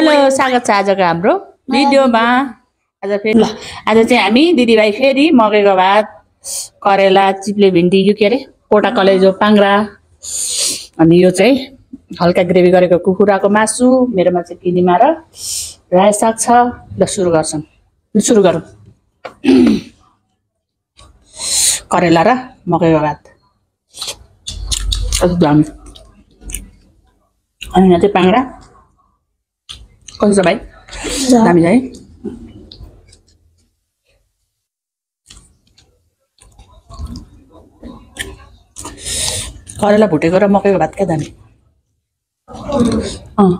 Hello स्वागत छ आजको हाम्रो भिडियोमा। आज फेरि आज चाहिँ हामी दिदीभाइ फेरि मकैको भात करेला चिप्ले भिन्डी यो के अरे कोटा कलेजो पाङ्रा। अनि यो चाहिँ हल्का ग्रेभी गरेको कुखुराको मासु मेरोमा चाहिँ किनिमा र रायो साग छ। ल सुरु गर्छौँ। सुरु गरौँ। करेला र मकैको भात। अनि यहाँ चाहिँ पाङ्रा। कस्तो छ भाइ दामी छ है करेला भुटेको र मकैको भात क्या दामी अँ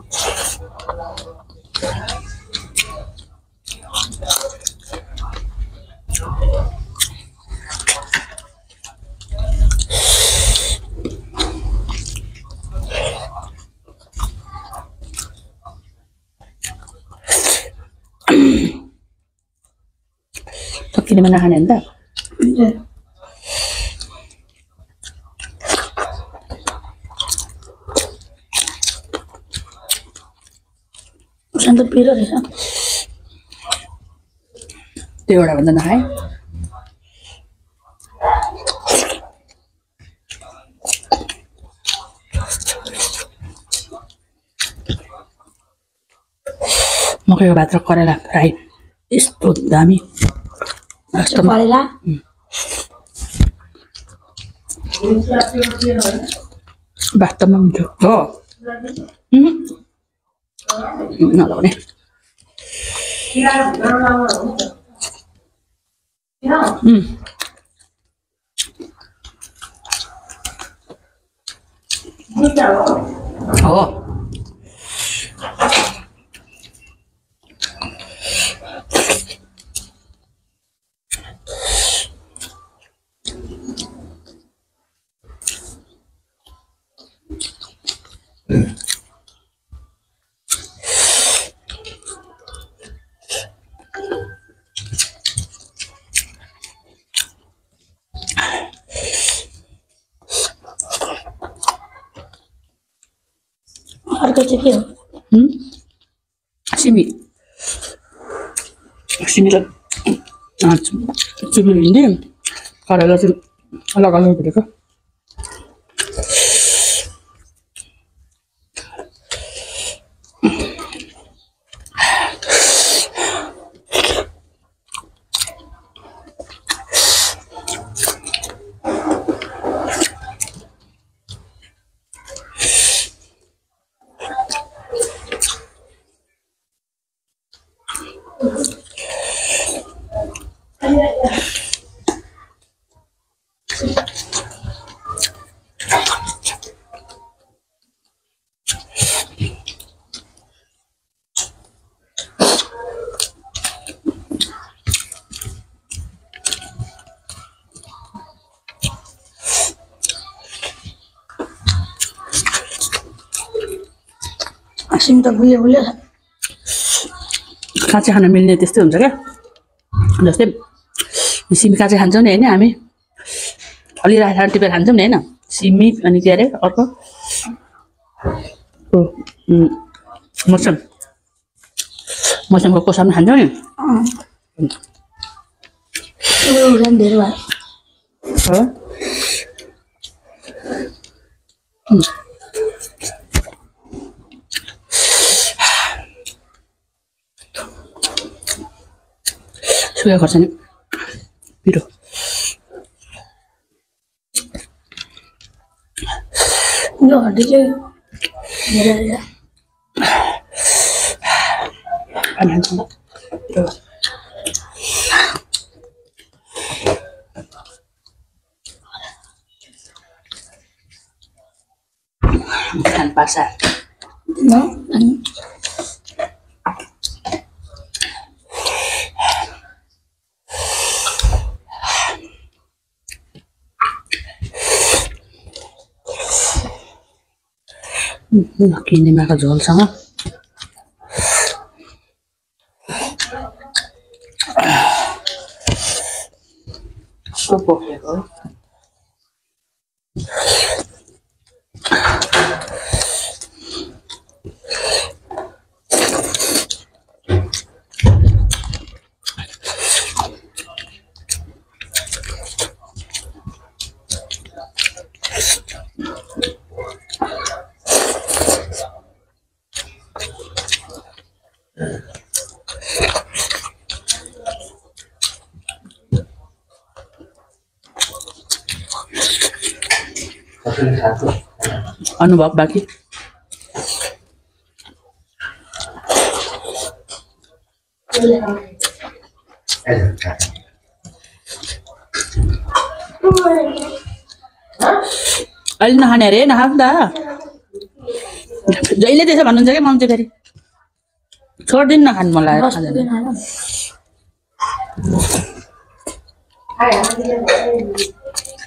ಪಕ್ಕಿನ ಹಣೆಯಿಂದ Saan to pira rin ha? Tiyo na ba na na hay? मकैको भात र करेला फ्राई यस्तो दामी। वास्तवमा करेला? वास्तवमा मिठो हो. नलाउने। उम्. did you heal? Hmm? 심이. 심이가, 아, 주변인데, 가래가 좀, 올라가서 그래가. SIM त बुझ्यो बुझ्यो काँचै खान मिल्ने त्यस्तै हुन्छ क्या? जस्तै सिमी काँचै खान्छौँ नि होइन हामी? अलि राखेर टिपेर खान्छौँ नि होइन? सिमी अनि के अरे अर्को? मौसम मौसमको कोसा पनि खान्छौँ नि। उयो धेरै भयो। su ya korsanya? Biru. No dj ya ya aneh tuh biru. Bukan pasar. No किनेमाको झोलसँग Thank you. अनुभव बाँकी? अहिले नखाने अरे नखाऊ नि त जहिले त्यसो भन्नुहुन्छ क्या मम्मी फेरि? छोडिदिनु नखानु मलाई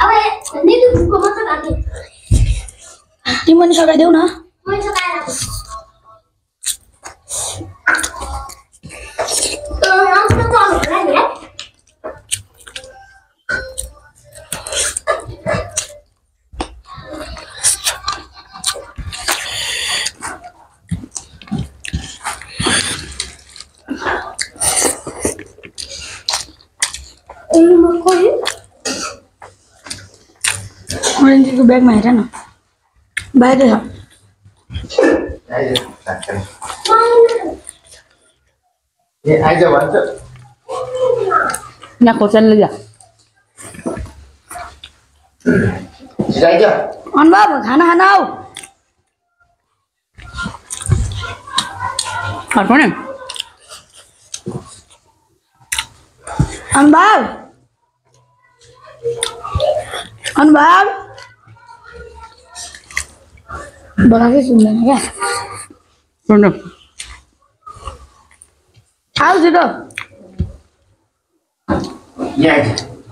हेर न बाहिर छ অরেঞ্জ একটু ব্যাগ মায়ের না বাইরে যাও না কোচার লে যা অন বাবু খানা হানাও তারপরে অনবাব অনবাব बोलाएकै सुन्दैन क्या। सुन्नु। आऊ छिटो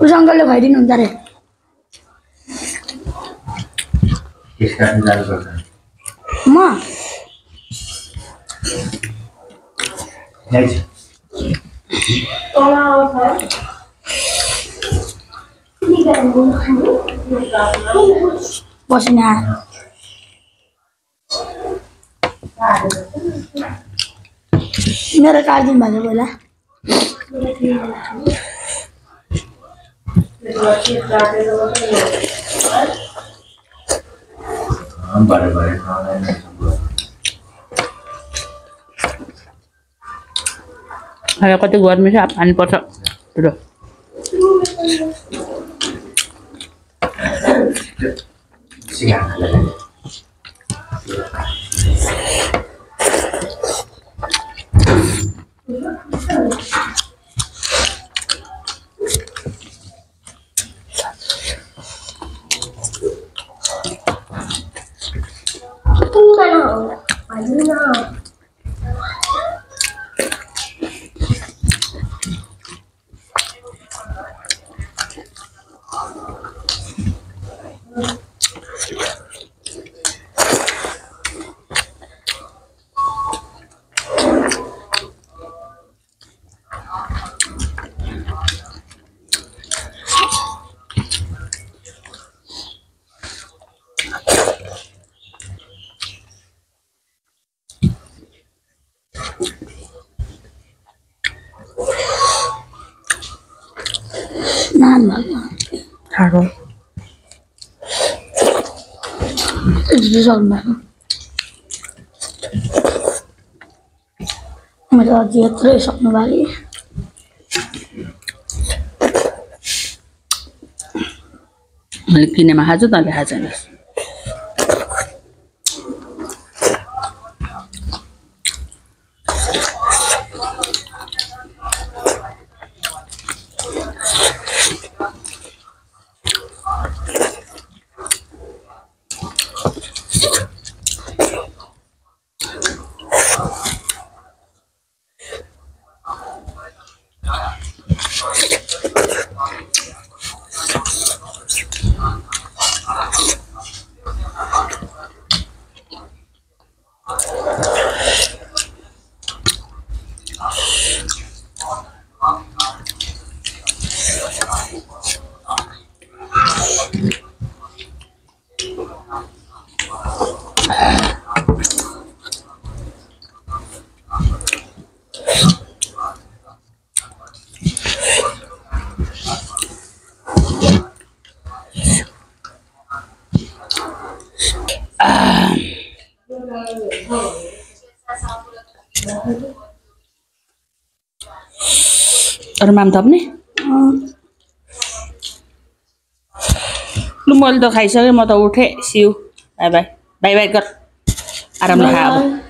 उस अङ्कलले खुवाइदिनुहुन्छ अरे। केस काट्नु जानुपर्छ म? बसिन मेरो भरे भरे खाँदैन अहिले कति गर्मी छ पानी पर्छ छिटो सिकाएको नान भएको साह्रो रिसाउनु भएको मैले अझ यत्रो सक्नु बाली मैले किनेमा खाएको छु तैँले खाएको Ano ma'am tab ni? Lumol to kay sa mo to uthi. See siêu, Bye bye. Bye bye god. Aram na habo.